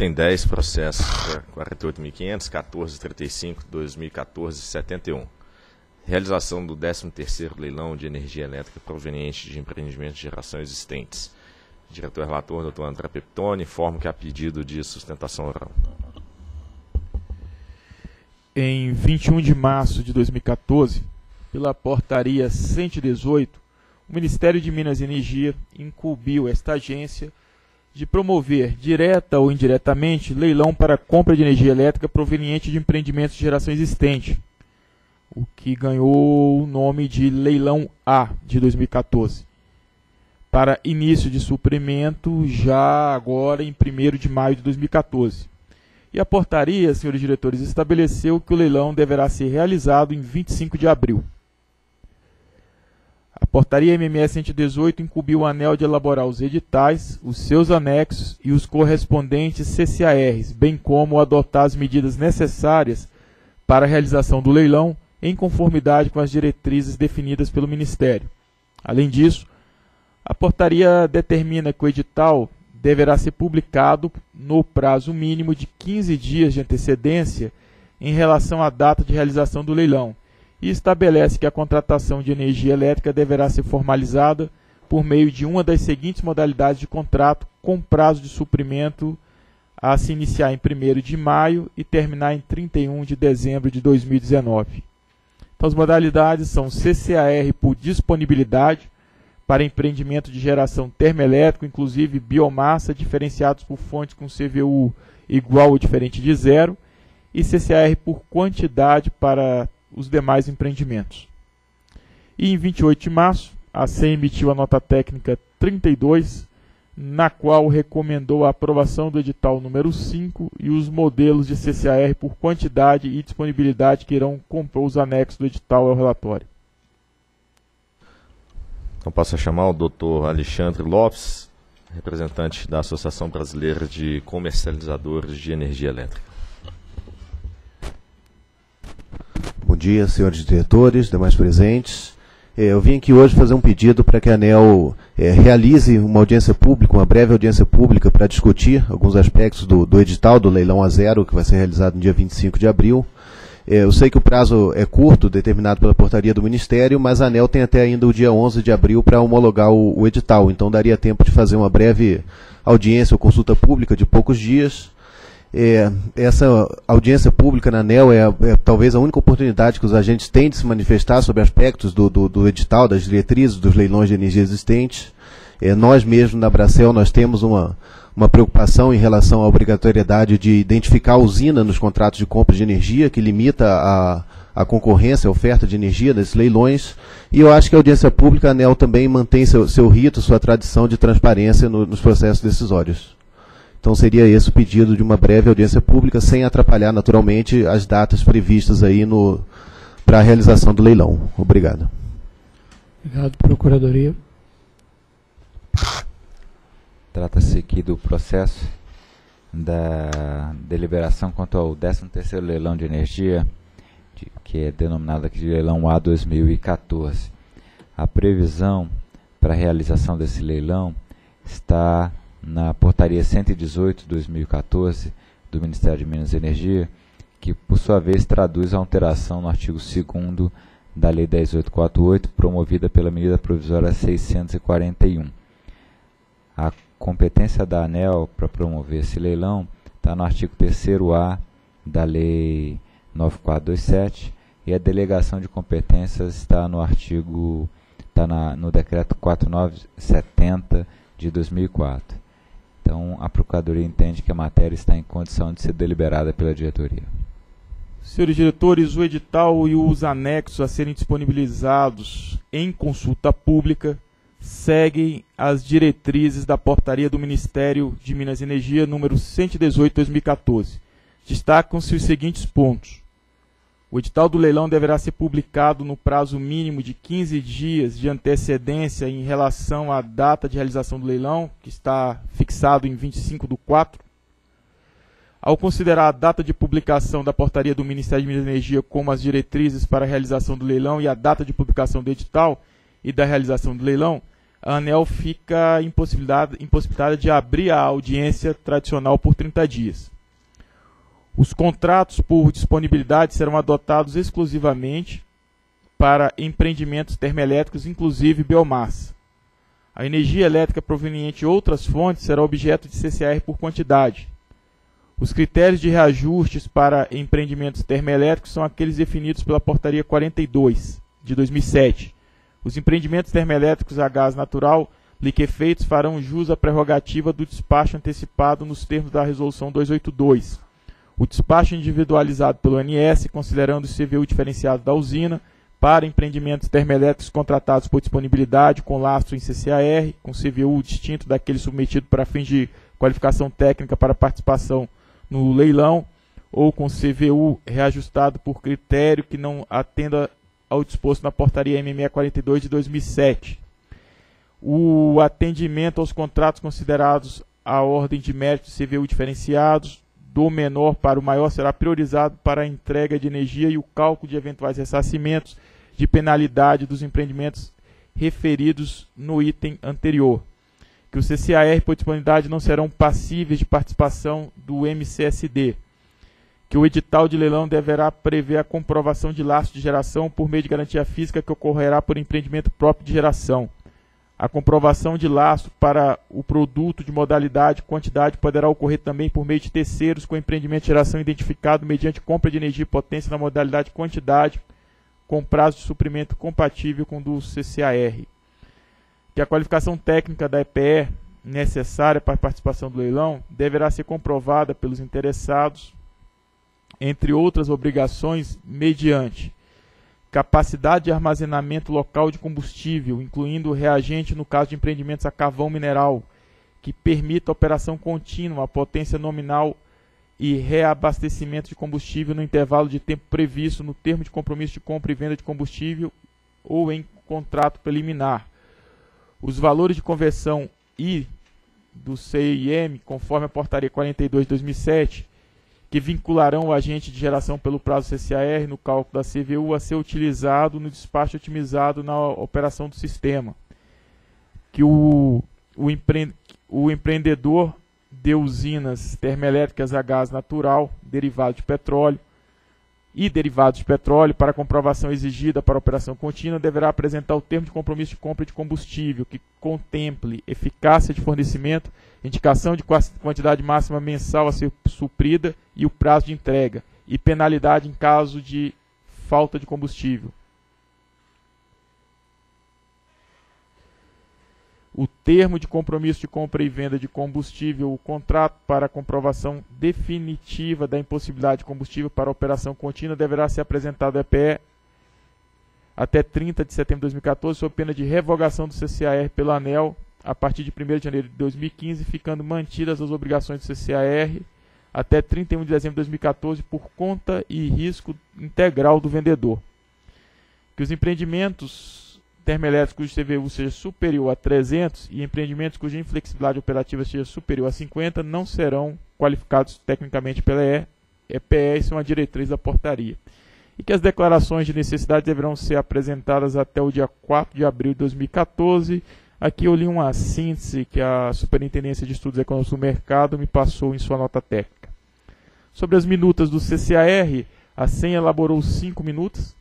Item 10, processo 48.500, 1435, 2014, 71. Realização do 13º leilão de energia elétrica proveniente de empreendimentos de geração existentes. Diretor relator, doutor André Peptoni, informo que há pedido de sustentação oral. Em 21 de março de 2014, pela portaria 118, o Ministério de Minas e Energia incumbiu esta agência de promover, direta ou indiretamente, leilão para compra de energia elétrica proveniente de empreendimentos de geração existente, o que ganhou o nome de Leilão A de 2014, para início de suprimento já agora em 1 de maio de 2014. E a portaria, senhores diretores, estabeleceu que o leilão deverá ser realizado em 25 de abril. A portaria MMS 118 incumbiu o ANEL de elaborar os editais, os seus anexos e os correspondentes CCARs, bem como adotar as medidas necessárias para a realização do leilão em conformidade com as diretrizes definidas pelo Ministério. Além disso, a portaria determina que o edital deverá ser publicado no prazo mínimo de 15 dias de antecedência em relação à data de realização do leilão e estabelece que a contratação de energia elétrica deverá ser formalizada por meio de uma das seguintes modalidades de contrato com prazo de suprimento a se iniciar em 1 de maio e terminar em 31 de dezembro de 2019. Então, as modalidades são CCAR por disponibilidade para empreendimento de geração termoelétrico, inclusive biomassa, diferenciados por fontes com CVU igual ou diferente de zero, e CCAR por quantidade para os demais empreendimentos. E em 28 de março, a SEM emitiu a nota técnica 32, na qual recomendou a aprovação do edital número 5 e os modelos de CCAR por quantidade e disponibilidade que irão compor os anexos do edital ao relatório. Então passo a chamar o doutor Alexandre Lopes, representante da Associação Brasileira de Comercializadores de Energia Elétrica. Dia, senhores diretores, demais presentes. É, eu vim aqui hoje fazer um pedido para que a ANEL é, realize uma audiência pública, uma breve audiência pública, para discutir alguns aspectos do, do, edital do leilão a zero, que vai ser realizado no dia 25 de abril. É, eu sei que o prazo é curto, determinado pela portaria do Ministério, mas a ANEL tem até ainda o dia 11 de abril para homologar o, o edital, então daria tempo de fazer uma breve audiência ou consulta pública de poucos dias é, essa audiência pública na ANEL é, é, talvez a única oportunidade que os agentes têm de se manifestar sobre aspectos do, do, do edital, das diretrizes, dos leilões de energia existentes. É, nós mesmos, na Bracel, nós temos uma, uma preocupação em relação à obrigatoriedade de identificar a usina nos contratos de compra de energia, que limita a, a concorrência, a oferta de energia desses leilões. E eu acho que a audiência pública, a ANEL também mantém seu, seu rito, sua tradição de transparência no, nos processos decisórios. Então seria esse o pedido de uma breve audiência pública, sem atrapalhar naturalmente as datas previstas aí no para a realização do leilão. Obrigado. Obrigado, Procuradoria. Trata-se aqui do processo da deliberação quanto ao 13º leilão de energia, de, que é denominado aqui de leilão A 2014. A previsão para a realização desse leilão está na portaria 118/2014 do Ministério de Minas e Energia, que por sua vez traduz a alteração no artigo 2 da Lei 10848, promovida pela medida provisória 641. A competência da ANEL para promover esse leilão está no artigo 3º-A da Lei 9427 e a delegação de competências está no artigo está no decreto 4970 de 2004. Então, a Procuradoria entende que a matéria está em condição de ser deliberada pela diretoria. Senhores diretores, o edital e os anexos a serem disponibilizados em consulta pública seguem as diretrizes da portaria do Ministério de Minas e Energia número 118/2014. Destacam-se os seguintes pontos: o edital do leilão deverá ser publicado no prazo mínimo de 15 dias de antecedência em relação à data de realização do leilão, que está fixado em 25 do 4. Ao considerar a data de publicação da portaria do Ministério de Minas e Energia como as diretrizes para a realização do leilão e a data de publicação do edital e da realização do leilão, a ANEL fica impossibilitada, impossibilitada de abrir a audiência tradicional por 30 dias. Os contratos por disponibilidade serão adotados exclusivamente para empreendimentos termoelétricos, inclusive biomassa. A energia elétrica proveniente de outras fontes será objeto de CCR por quantidade. Os critérios de reajustes para empreendimentos termoelétricos são aqueles definidos pela Portaria 42 de 2007. Os empreendimentos termoelétricos a gás natural liquefeitos farão jus à prerrogativa do despacho antecipado nos termos da Resolução 282. O despacho individualizado pelo ANS, considerando o CVU diferenciado da usina, para empreendimentos termoelétricos contratados por disponibilidade com lastro em CCAR, com CVU distinto daquele submetido para fins de qualificação técnica para participação no leilão, ou com CVU reajustado por critério que não atenda ao disposto na portaria M642 de 2007. O atendimento aos contratos considerados a ordem de mérito CVU diferenciados, do menor para o maior será priorizado para a entrega de energia e o cálculo de eventuais ressarcimentos de penalidade dos empreendimentos referidos no item anterior. Que o CCAR por disponibilidade não serão passíveis de participação do MCSD. Que o edital de leilão deverá prever a comprovação de laço de geração por meio de garantia física que ocorrerá por empreendimento próprio de geração a comprovação de laço para o produto de modalidade quantidade poderá ocorrer também por meio de terceiros com empreendimento de geração identificado mediante compra de energia e potência na modalidade quantidade com prazo de suprimento compatível com o do CCAR. Que a qualificação técnica da EPE necessária para a participação do leilão deverá ser comprovada pelos interessados, entre outras obrigações, mediante capacidade de armazenamento local de combustível, incluindo reagente no caso de empreendimentos a carvão mineral, que permita operação contínua, potência nominal e reabastecimento de combustível no intervalo de tempo previsto no termo de compromisso de compra e venda de combustível ou em contrato preliminar. Os valores de conversão I do CIM, conforme a portaria 42 de 2007, que vincularão o agente de geração pelo prazo CCAR no cálculo da CVU a ser utilizado no despacho otimizado na operação do sistema. Que o, o, empre, o empreendedor de usinas termoelétricas a gás natural, derivado de petróleo, e derivados de petróleo para comprovação exigida para operação contínua deverá apresentar o termo de compromisso de compra de combustível que contemple eficácia de fornecimento, indicação de quantidade máxima mensal a ser suprida e o prazo de entrega e penalidade em caso de falta de combustível. O termo de compromisso de compra e venda de combustível, o contrato para comprovação definitiva da impossibilidade de combustível para operação contínua deverá ser apresentado ao EPE até 30 de setembro de 2014, sob pena de revogação do CCAR pelo ANEL a partir de 1 de janeiro de 2015, ficando mantidas as obrigações do CCAR até 31 de dezembro de 2014 por conta e risco integral do vendedor. Que os empreendimentos termoelétricos cujo CVU seja superior a 300 e empreendimentos cuja inflexibilidade operativa seja superior a 50 não serão qualificados tecnicamente pela EPE, isso é uma diretriz da portaria. E que as declarações de necessidade deverão ser apresentadas até o dia 4 de abril de 2014. Aqui eu li uma síntese que a Superintendência de Estudos Econômicos do Mercado me passou em sua nota técnica. Sobre as minutas do CCAR, a SEM elaborou cinco minutas,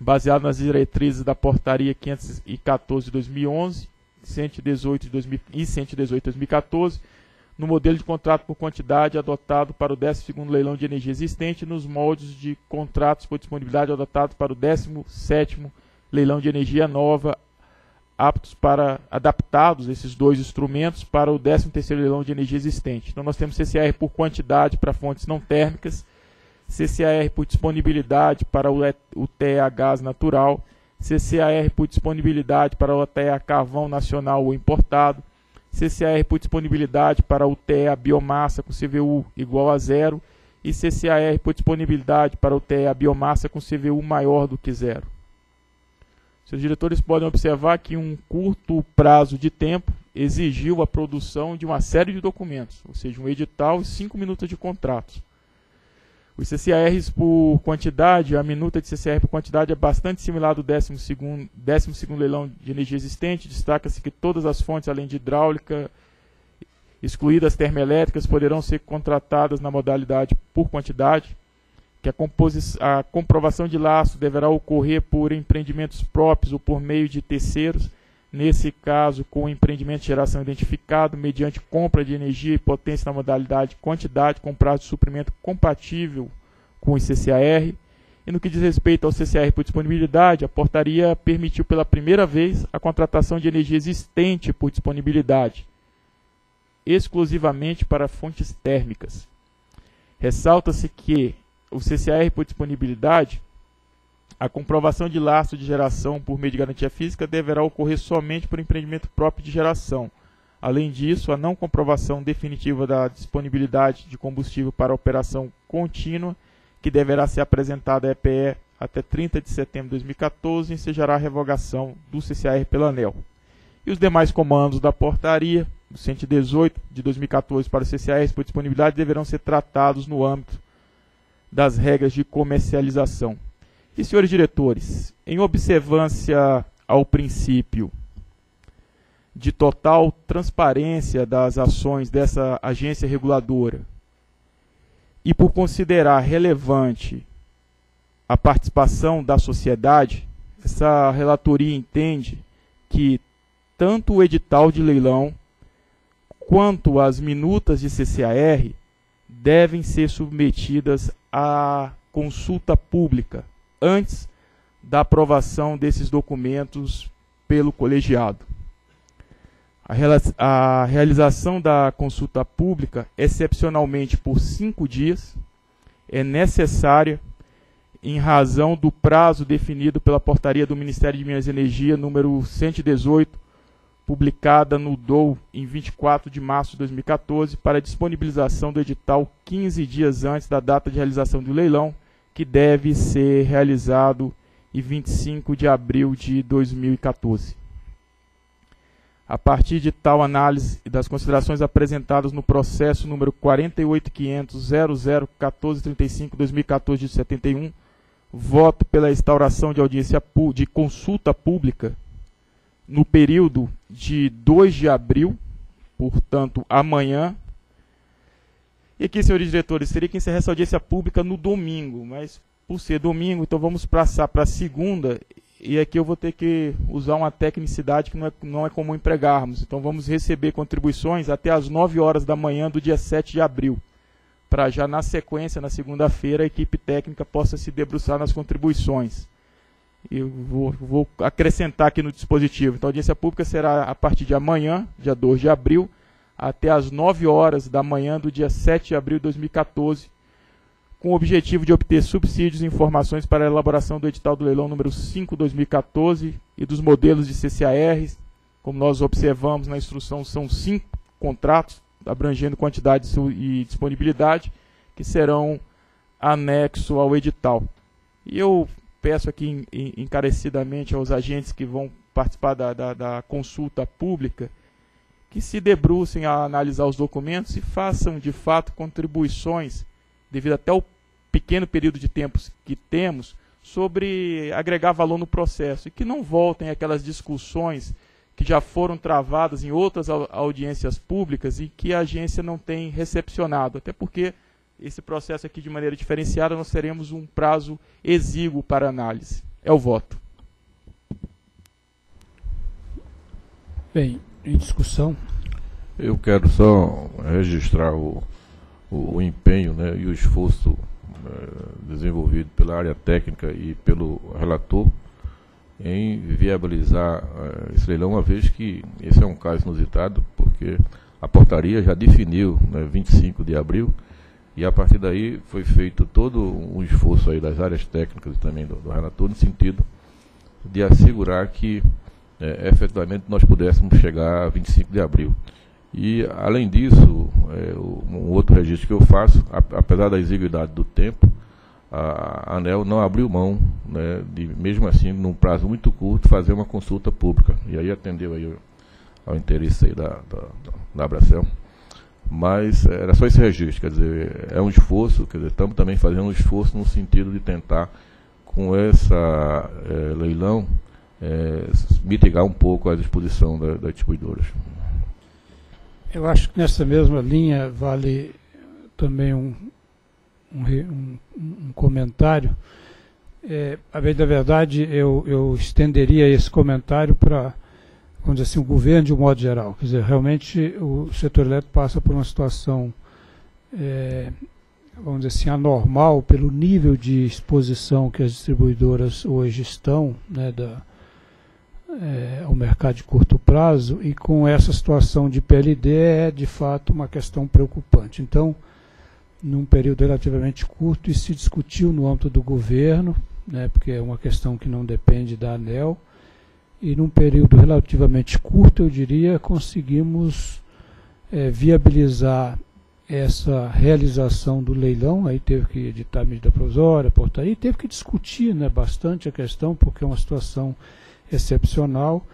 baseado nas diretrizes da Portaria 514 de 2011 118 de 2000, e 118 de 2014, no modelo de contrato por quantidade adotado para o 12º leilão de energia existente, nos moldes de contratos por disponibilidade adotados para o 17º leilão de energia nova, aptos para adaptados esses dois instrumentos para o 13º leilão de energia existente. Então nós temos CCR por quantidade para fontes não térmicas CCAR por disponibilidade para o, TEA gás natural, CCAR por disponibilidade para o TEA carvão nacional ou importado, CCAR por disponibilidade para o TEA biomassa com CVU igual a zero e CCAR por disponibilidade para o TEA biomassa com CVU maior do que zero. Seus diretores podem observar que um curto prazo de tempo exigiu a produção de uma série de documentos, ou seja, um edital e cinco minutos de contratos. Os CCARs por quantidade, a minuta de CCR por quantidade é bastante similar ao do 12 leilão de energia existente. Destaca-se que todas as fontes, além de hidráulica, excluídas termoelétricas, poderão ser contratadas na modalidade por quantidade. Que a, a comprovação de laço deverá ocorrer por empreendimentos próprios ou por meio de terceiros nesse caso com o empreendimento de geração identificado, mediante compra de energia e potência na modalidade quantidade com prazo de suprimento compatível com o CCAR. E no que diz respeito ao CCR por disponibilidade, a portaria permitiu pela primeira vez a contratação de energia existente por disponibilidade, exclusivamente para fontes térmicas. Ressalta-se que o CCR por disponibilidade a comprovação de laço de geração por meio de garantia física deverá ocorrer somente por empreendimento próprio de geração. Além disso, a não comprovação definitiva da disponibilidade de combustível para operação contínua, que deverá ser apresentada à EPE até 30 de setembro de 2014, ensejará a revogação do CCAR pela ANEL. E os demais comandos da portaria, do 118 de 2014 para o CCAR por disponibilidade, deverão ser tratados no âmbito das regras de comercialização. E, senhores diretores, em observância ao princípio de total transparência das ações dessa agência reguladora e por considerar relevante a participação da sociedade, essa relatoria entende que tanto o edital de leilão quanto as minutas de CCAR devem ser submetidas à consulta pública antes da aprovação desses documentos pelo colegiado. A, realização da consulta pública, excepcionalmente por cinco dias, é necessária em razão do prazo definido pela portaria do Ministério de Minas e Energia, número 118, publicada no DOU em 24 de março de 2014, para disponibilização do edital 15 dias antes da data de realização do leilão, que deve ser realizado em 25 de abril de 2014. A partir de tal análise e das considerações apresentadas no processo número 48.500.00.1435.2014 de 71, voto pela instauração de audiência de consulta pública no período de 2 de abril, portanto, amanhã, e aqui, senhores diretores, seria que encerrar essa audiência pública no domingo, mas por ser domingo, então vamos passar para segunda, e aqui eu vou ter que usar uma tecnicidade que não é, não é comum empregarmos. Então vamos receber contribuições até as 9 horas da manhã do dia 7 de abril, para já na sequência, na segunda-feira, a equipe técnica possa se debruçar nas contribuições. E vou, vou acrescentar aqui no dispositivo. Então a audiência pública será a partir de amanhã, dia 2 de abril, até às 9 horas da manhã do dia 7 de abril de 2014, com o objetivo de obter subsídios e informações para a elaboração do edital do leilão número 5 2014 e dos modelos de CCAR. Como nós observamos na instrução, são cinco contratos abrangendo quantidade e disponibilidade que serão anexo ao edital. E eu peço aqui encarecidamente aos agentes que vão participar da, da, da consulta pública que se debrucem a analisar os documentos e façam de fato contribuições, devido até o pequeno período de tempo que temos, sobre agregar valor no processo e que não voltem aquelas discussões que já foram travadas em outras audiências públicas e que a agência não tem recepcionado, até porque esse processo aqui de maneira diferenciada nós teremos um prazo exíguo para análise. É o voto. Bem, em discussão. Eu quero só registrar o, o, o empenho né, e o esforço é, desenvolvido pela área técnica e pelo relator em viabilizar é, esse leilão, uma vez que esse é um caso inusitado, porque a portaria já definiu né, 25 de abril e a partir daí foi feito todo um esforço aí das áreas técnicas e também do, do relator no sentido de assegurar que é, efetivamente nós pudéssemos chegar a 25 de abril. E, além disso, é, um outro registro que eu faço, apesar da exiguidade do tempo, a ANEL não abriu mão, né, de, mesmo assim, num prazo muito curto, fazer uma consulta pública. E aí atendeu aí ao interesse aí da, da, da. Mas era só esse registro, quer dizer, é um esforço, quer dizer, estamos também fazendo um esforço no sentido de tentar, com essa é, leilão, é, mitigar um pouco a disposição da, das distribuidoras. Eu acho que nessa mesma linha vale também um, um, um, um comentário. É, a bem da verdade, eu, eu estenderia esse comentário para, vamos dizer assim, o governo de um modo geral. Quer dizer, realmente o setor elétrico passa por uma situação, é, vamos dizer assim, anormal pelo nível de exposição que as distribuidoras hoje estão, né, da, é, ao mercado de curto prazo e com essa situação de PLD é de fato uma questão preocupante. Então, num período relativamente curto, isso se discutiu no âmbito do governo, né, porque é uma questão que não depende da ANEL, e num período relativamente curto, eu diria, conseguimos é, viabilizar essa realização do leilão, aí teve que editar medida provisória, portaria, e teve que discutir né, bastante a questão, porque é uma situação excepcional.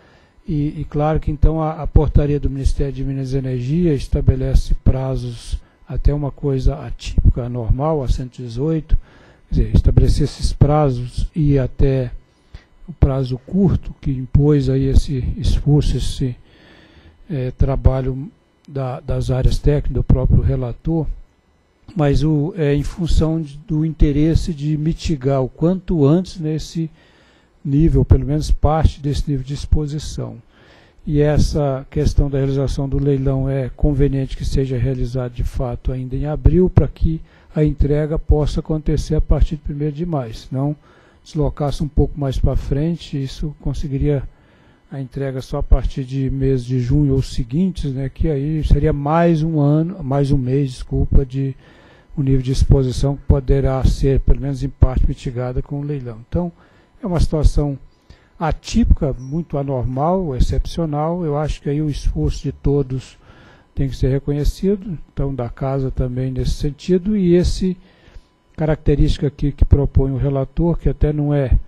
E, e claro que então a, a, portaria do Ministério de Minas e Energia estabelece prazos até uma coisa atípica, anormal, a 118, quer dizer, estabelecer esses prazos e até o prazo curto que impôs aí esse esforço, esse é, trabalho da, das áreas técnicas, do próprio relator, mas o, é em função de, do interesse de mitigar o quanto antes nesse nível, pelo menos parte desse nível de exposição. E essa questão da realização do leilão é conveniente que seja realizada de fato ainda em abril, para que a entrega possa acontecer a partir de 1 de maio. Não deslocasse um pouco mais para frente, isso conseguiria a entrega só a partir de mês de junho ou seguintes, né, que aí seria mais um ano, mais um mês, desculpa, de um nível de exposição que poderá ser, pelo menos em parte, mitigada com o leilão. Então, é uma situação atípica, muito anormal, excepcional. Eu acho que aí o esforço de todos tem que ser reconhecido, então da casa também nesse sentido, e esse característica aqui que propõe o relator, que até não é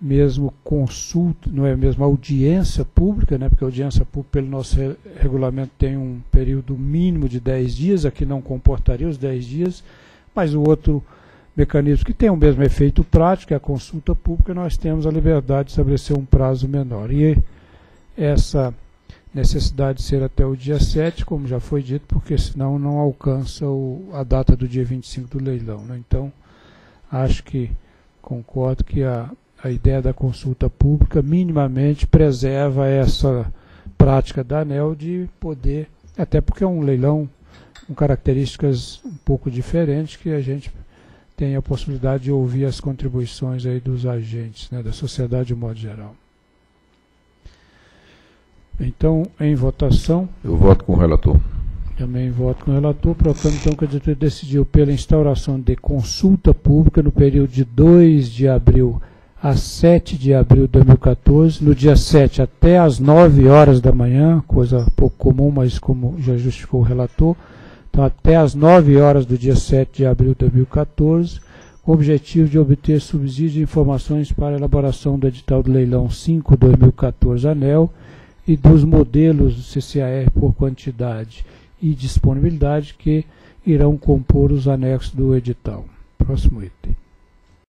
mesmo consulta, não é mesmo audiência pública, né, porque a audiência pública, pelo nosso re regulamento, tem um período mínimo de 10 dias, aqui não comportaria os 10 dias, mas o outro mecanismo que tem o mesmo efeito prático, é a consulta pública, nós temos a liberdade de estabelecer um prazo menor. E essa necessidade de ser até o dia 7, como já foi dito, porque senão não alcança o, a data do dia 25 do leilão. Né? Então, acho que concordo que a, a ideia da consulta pública minimamente preserva essa prática da ANEL de poder, até porque é um leilão com características um pouco diferentes que a gente tem a possibilidade de ouvir as contribuições aí dos agentes, né, da sociedade de modo geral. Então, em votação. Eu voto com o relator. Também voto com o relator, proclamo então que a diretoria decidiu pela instauração de consulta pública no período de 2 de abril a 7 de abril de 2014, no dia 7 até às 9 horas da manhã, coisa pouco comum, mas como já justificou o relator, então, até às 9 horas do dia 7 de abril de 2014, com o objetivo de obter subsídio de informações para a elaboração do edital do leilão 5-2014 ANEL e dos modelos do CCAR por quantidade e disponibilidade que irão compor os anexos do edital. Próximo item.